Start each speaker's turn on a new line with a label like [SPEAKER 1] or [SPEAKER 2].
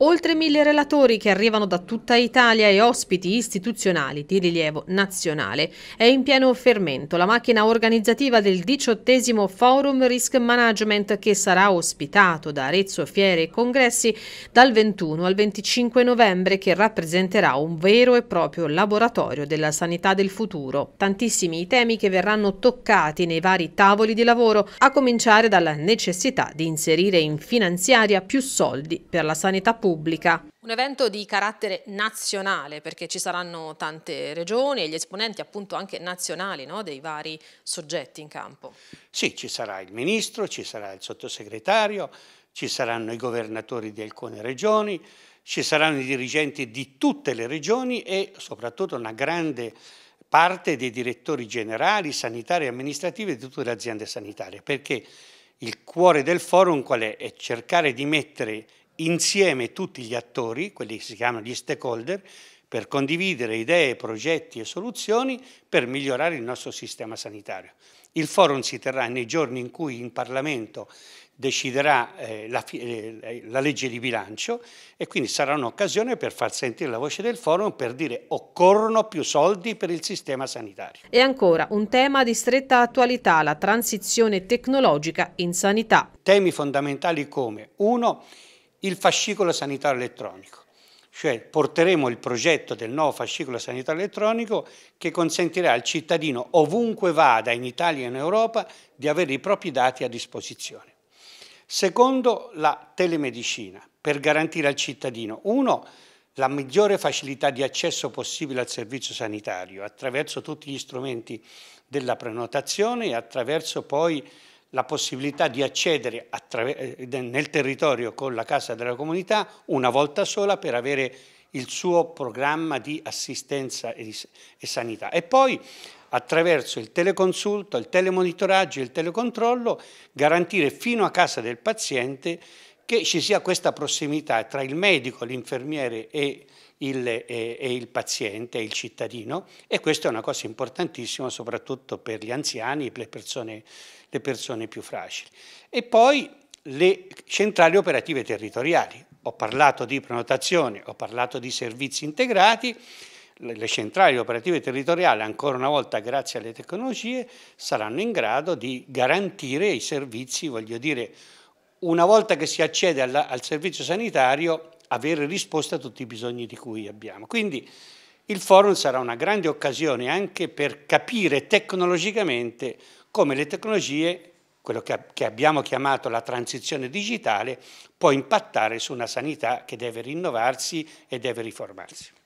[SPEAKER 1] Oltre mille relatori che arrivano da tutta Italia e ospiti istituzionali di rilievo nazionale. È in pieno fermento la macchina organizzativa del diciottesimo Forum Risk Management che sarà ospitato da Arezzo Fiere e Congressi dal 21 al 25 novembre che rappresenterà un vero e proprio laboratorio della sanità del futuro. Tantissimi i temi che verranno toccati nei vari tavoli di lavoro, a cominciare dalla necessità di inserire in finanziaria più soldi per la sanità pubblica pubblica.
[SPEAKER 2] Un evento di carattere nazionale perché ci saranno tante regioni e gli esponenti appunto anche nazionali no, dei vari soggetti in campo.
[SPEAKER 3] Sì, ci sarà il ministro, ci sarà il sottosegretario, ci saranno i governatori di alcune regioni, ci saranno i dirigenti di tutte le regioni e soprattutto una grande parte dei direttori generali, sanitari e amministrativi di tutte le aziende sanitarie, perché il cuore del forum qual è? È cercare di mettere insieme tutti gli attori, quelli che si chiamano gli stakeholder, per condividere idee, progetti e soluzioni per migliorare il nostro sistema sanitario. Il forum si terrà nei giorni in cui in Parlamento deciderà eh, la, eh, la, legge di bilancio e quindi sarà un'occasione per far sentire la voce del forum per dire occorrono più soldi per il sistema sanitario.
[SPEAKER 1] E ancora un tema di stretta attualità, la transizione tecnologica in sanità.
[SPEAKER 3] Temi fondamentali come uno, il fascicolo sanitario elettronico, cioè porteremo il progetto del nuovo fascicolo sanitario elettronico che consentirà al cittadino ovunque vada in Italia e in Europa di avere i propri dati a disposizione. Secondo, la telemedicina, per garantire al cittadino, uno, la migliore facilità di accesso possibile al servizio sanitario attraverso tutti gli strumenti della prenotazione e attraverso poi la possibilità di accedere eh, nel territorio con la Casa della Comunità una volta sola per avere il suo programma di assistenza e, di, e sanità. E poi attraverso il teleconsulto, il telemonitoraggio e il telecontrollo garantire fino a casa del paziente che ci sia questa prossimità tra il medico, l'infermiere e il, e, e il paziente, il cittadino e questa è una cosa importantissima soprattutto per gli anziani, per le persone, le persone più fragili. E poi le centrali operative territoriali. Ho parlato di prenotazione, ho parlato di servizi integrati, le centrali operative territoriali, ancora una volta grazie alle tecnologie, saranno in grado di garantire i servizi, voglio dire, una volta che si accede al, al servizio sanitario, avere risposta a tutti i bisogni di cui abbiamo. Quindi il forum sarà una grande occasione anche per capire tecnologicamente come le tecnologie, quello che, che abbiamo chiamato la transizione digitale, può impattare su una sanità che deve rinnovarsi e deve riformarsi.